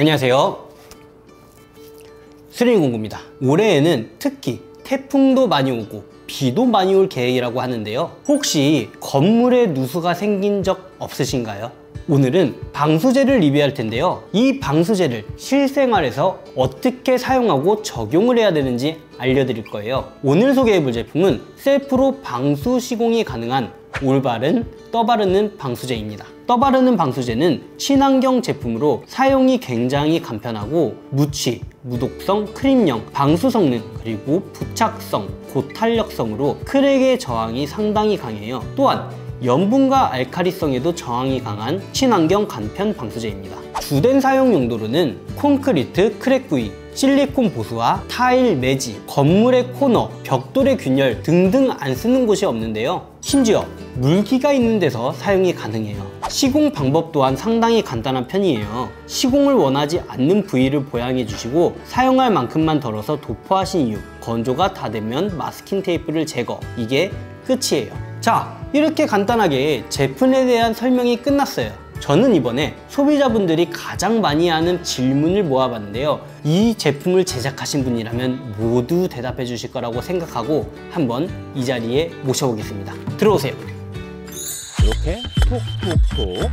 안녕하세요. 수린공구입니다. 올해에는 특히 태풍도 많이 오고 비도 많이 올 계획이라고 하는데요. 혹시 건물에 누수가 생긴 적 없으신가요? 오늘은 방수제를 리뷰할 텐데요. 이 방수제를 실생활에서 어떻게 사용하고 적용을 해야 되는지 알려드릴 거예요. 오늘 소개해볼 제품은 셀프로 방수 시공이 가능한 올바른 떠바르는 방수제입니다. 떠바르는 방수제는 친환경 제품으로 사용이 굉장히 간편하고 무취, 무독성, 크림형, 방수 성능, 그리고 부착성, 고탄력성으로 크랙의 저항이 상당히 강해요. 또한 염분과 알카리성에도 저항이 강한 친환경 간편 방수제입니다. 주된 사용 용도로는 콘크리트 crack 부위, 실리콘 보수와 타일 메지, 건물의 코너, 벽돌의 균열 등등 안 쓰는 곳이 없는데요. 심지어 물기가 있는 데서 사용이 가능해요. 시공 방법 또한 상당히 간단한 편이에요. 시공을 원하지 않는 부위를 보양해 주시고 사용할 만큼만 덜어서 도포하신 이후 건조가 다 되면 마스킹 테이프를 제거. 이게 끝이에요. 자, 이렇게 간단하게 제품에 대한 설명이 끝났어요. 저는 이번에 소비자분들이 가장 많이 하는 질문을 모아봤는데요. 이 제품을 제작하신 분이라면 모두 대답해 주실 거라고 생각하고 한번 이 자리에 모셔보겠습니다. 들어오세요. 이렇게 톡톡톡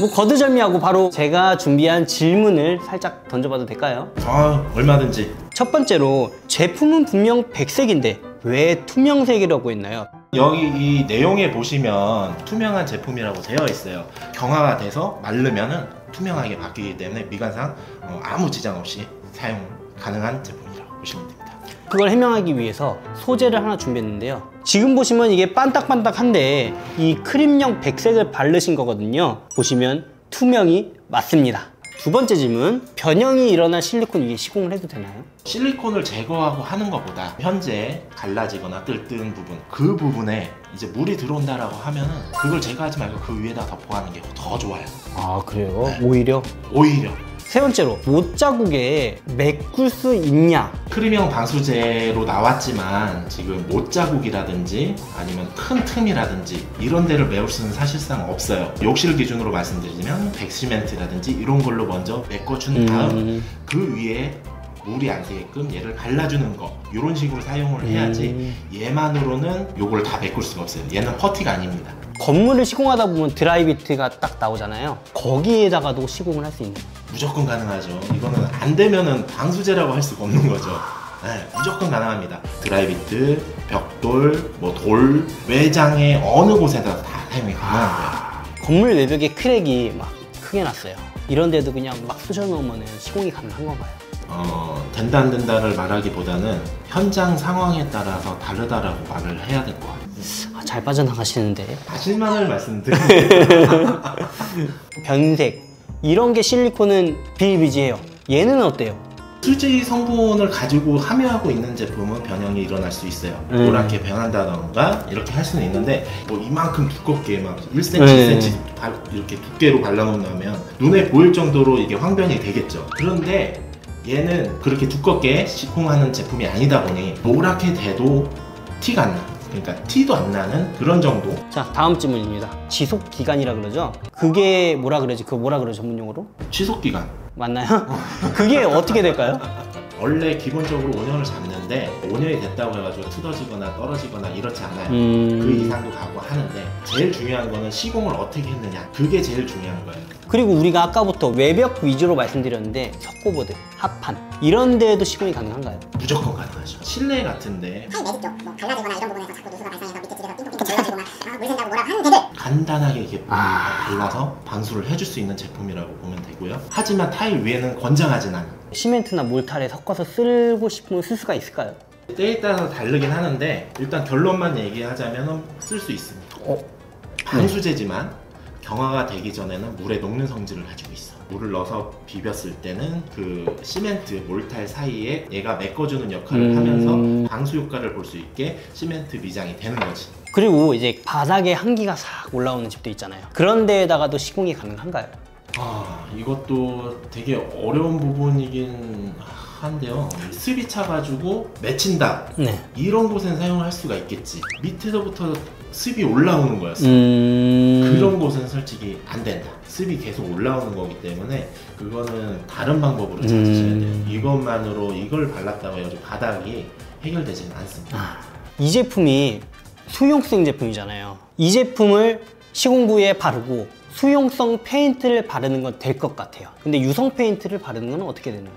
뭐 거두절미하고 바로 제가 준비한 질문을 살짝 던져봐도 될까요? 아 얼마든지 첫 번째로 제품은 분명 백색인데 왜 투명색이라고 했나요? 여기 이 내용에 보시면 투명한 제품이라고 되어 있어요 경화가 돼서 마르면은 투명하게 바뀌기 때문에 미관상 어, 아무 지장 없이 사용 가능한 제품이라고 보시면 됩니다 그걸 해명하기 위해서 소재를 하나 준비했는데요. 지금 보시면 이게 반딱반딱한데 이 크림형 백색을 바르신 거거든요. 보시면 투명이 맞습니다. 두 번째 질문, 변형이 일어난 실리콘 이게 시공을 해도 되나요? 실리콘을 제거하고 하는 것보다 현재 갈라지거나 들뜬 부분 그 부분에 이제 물이 들어온다라고 하면은 그걸 제거하지 말고 그 위에다 덮어하는 게 더 좋아요 아 그래요? 오히려? 오히려 세 번째로 못자국에 메꿀 수 있냐? 크림형 방수제로 나왔지만 지금 못자국이라든지 아니면 큰 틈이라든지 이런 데를 메울 수는 사실상 없어요. 욕실 기준으로 말씀드리면 백시멘트라든지 이런 걸로 먼저 메꿔준 다음 음, 그 위에 물이 안 새게끔 얘를 발라주는 거 이런 식으로 사용을 해야지 음. 얘만으로는 요걸 다 메꿀 수가 없어요. 얘는 퍼티가 아닙니다. 건물을 시공하다 보면 드라이비트가 딱 나오잖아요. 거기에다가도 시공을 할 수 있는. 무조건 가능하죠. 이거는 안 되면은 방수제라고 할 수가 없는 거죠. 네, 무조건 가능합니다. 드라이비트, 벽돌, 뭐 돌, 외장의 어느 곳에다 다 사용이 가능한 거예요. 건물 외벽에 크랙이 막 크게 났어요. 이런 데도 그냥 막 쑤셔 넣으면 시공이 가능한 건가요? 어, 된다 안 된다를 말하기보다는 현장 상황에 따라서 다르다라고 말을 해야 될 것 같아요. 아, 잘 빠져나가시는데. 사실만을 말씀드리면 변색. 이런 게 실리콘은 비일비재해요. 얘는 어때요? 수지 성분을 가지고 함유하고 있는 제품은 변형이 일어날 수 있어요. 음. 노랗게 변한다던가 이렇게 할 수는 있는데 뭐 이만큼 두껍게 막 1cm, 네. 2cm 발- 이렇게 두께로 발라놓으면 눈에 보일 정도로 이게 황변이 되겠죠. 그런데 얘는 그렇게 두껍게 시공하는 제품이 아니다 보니 노랗게 돼도 티가 안 나. 그러니까 티도 안 나는 그런 정도. 자, 다음 질문입니다. 지속 기간이라 그러죠? 그게 뭐라 그러지? 그거 뭐라 그러죠, 전문용어로? 취속 기간. 맞나요? 그게 어떻게 될까요? 원래 기본적으로 5년을 잡는데 5년이 됐다고 해가지고 뜯어지거나 떨어지거나 이렇지 않아요. 음. 그 이상도 가고 하는데 제일 중요한 거는 시공을 어떻게 했느냐 그게 제일 중요한 거예요 그리고 우리가 아까부터 외벽 위주로 말씀드렸는데 석고보드, 합판 이런 데에도 시공이 가능한가요? 무조건 가능하죠 실내 같은데 매직 쪽, 뭐 갈라지거나 이런 부분에서 자꾸 누수가 발생 물 샌다고 뭐라고 하는 데들 간단하게 이렇게 아. 발라서 방수를 해줄 수 있는 제품이라고 보면 되고요 하지만 타일 위에는 권장하진 않아요 시멘트나 몰탈에 섞어서 쓰고 싶으면 쓸 수가 있을까요? 때에 따라서 다르긴 하는데 일단 결론만 얘기하자면 쓸 수 있습니다 어? 방수제지만 경화가 되기 전에는 물에 녹는 성질을 가지고 있어. 물을 넣어서 비볐을 때는 그 시멘트, 몰탈 사이에 얘가 메꿔주는 역할을 음. 하면서 방수 효과를 볼 수 있게 시멘트 미장이 되는 거지. 그리고 이제 바닥에 한기가 싹 올라오는 집도 있잖아요. 그런 데에다가도 시공이 가능한가요? 아 이것도 되게 어려운 부분이긴 한데요. 습이 차가지고 맺힌다. 네. 이런 곳엔 사용할 수가 있겠지. 밑에서부터 습이 올라오는 거였어. 음. 그런 곳은 솔직히 안 된다. 습이 계속 올라오는 거기 때문에 그거는 다른 방법으로 찾으셔야 돼요. 음. 이것만으로 이걸 발랐다고 해가지고 바닥이 해결되지는 않습니다. 아, 이 제품이 수용성 제품이잖아요. 이 제품을 시공부에 바르고 수용성 페인트를 바르는 건 될 것 같아요. 근데 유성 페인트를 바르는 건 어떻게 되나요?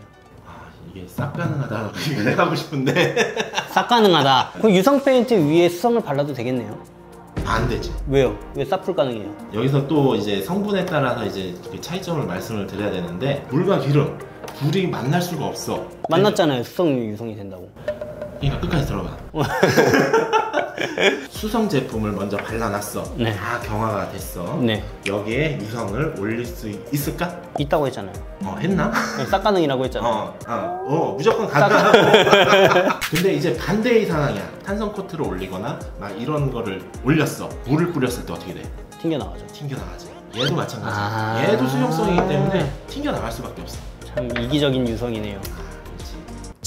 아, 이게 싹 가능하다고 얘기를 하고 싶은데 싹 가능하다. 그럼 유성 페인트 위에 수성을 발라도 되겠네요. 안 되지. 왜요? 왜 싹풀 가능해요? 여기서 또 이제 성분에 따라서 이제 그 차이점을 말씀을 드려야 되는데 물과 기름 불이 만날 수가 없어. 만났잖아요. 수성이 유성이 된다고. 그러니까 끝까지 들어가. 수성 제품을 먼저 발라놨어. 네. 다 경화가 됐어. 네. 여기에 유성을 올릴 수 있을까? 있다고 했잖아요. 어, 했나? 싹 가능이라고 했잖아요. 어, 어, 어, 무조건 가능하고. 근데 이제 반대의 상황이야. 탄성 코트를 올리거나 막 이런 거를 올렸어. 물을 뿌렸을 때 어떻게 돼? 튕겨 나가죠. 튕겨 나가지. 얘도 마찬가지. 아. 얘도 수용성이기 때문에 튕겨 나갈 수밖에 없어. 참 이기적인 유성이네요.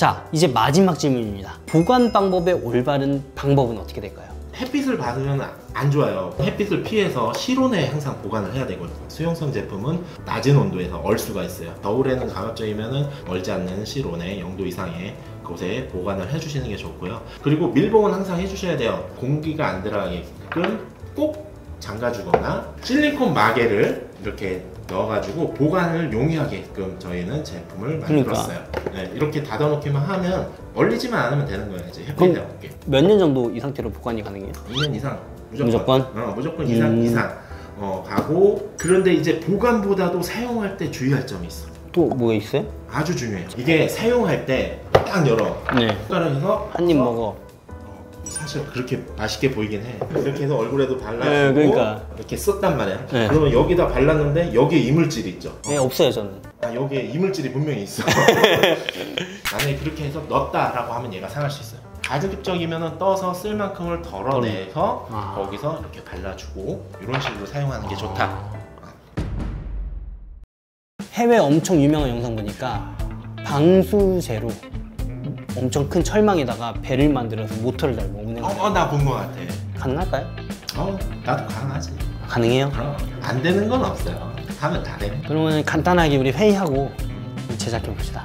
자, 이제 마지막 질문입니다. 보관 방법의 올바른 방법은 어떻게 될까요? 햇빛을 받으면 안 좋아요. 햇빛을 피해서 실온에 항상 보관을 해야 되거든요. 수용성 제품은 낮은 온도에서 얼 수가 있어요. 겨울에는 가급적이면 얼지 않는 실온에 0도 이상의 곳에 보관을 해주시는 게 좋고요. 그리고 밀봉은 항상 해주셔야 돼요. 공기가 안 들어가게끔 꼭 잠가주거나 실리콘 마개를 이렇게 넣어가지고 보관을 용이하게끔 저희는 제품을 그러니까. 만들었어요. 네, 이렇게 닫아놓기만 하면 얼리지만 않으면 되는 거예요. 이제 햇빛에 그럼- 없게. 몇 년 정도 이 상태로 보관이 가능해요? 2년 이상 무조건 무조건? 어, 무조건 이상 음. 이상 어, 가고 그런데 이제 보관보다도 사용할 때 주의할 점이 있어 또 뭐가 있어요? 아주 중요해요 이게 사용할 때 딱 열어 네. 숟가락에서 한입 어, 먹어. 사실 그렇게 맛있게 보이긴 해 이렇게 해서 얼굴에도 발라주고 네, 그러니까. 이렇게 썼단 말이야 네. 그러면 여기다 발랐는데 여기에 이물질이 있죠 네, 없어요, 저는. 아 여기에 이물질이 분명히 있어 만약에 그렇게 해서 넣었다라고 하면 얘가 상할 수 있어요 가급적이면 떠서 쓸 만큼을 덜어내서 아. 거기서 이렇게 발라주고 이런 식으로 사용하는 게 좋다 해외 엄청 유명한 영상 보니까 방수제로 엄청 큰 철망에다가 배를 만들어서 모터를 달고 운행하는 어, 나 본 것 같아. 가능할까요? 어, 나도 가능하지. 가능해요? 그럼 안 되는 건 없어요. 하면 다 돼. 그러면 간단하게 우리 회의하고 제작해 봅시다.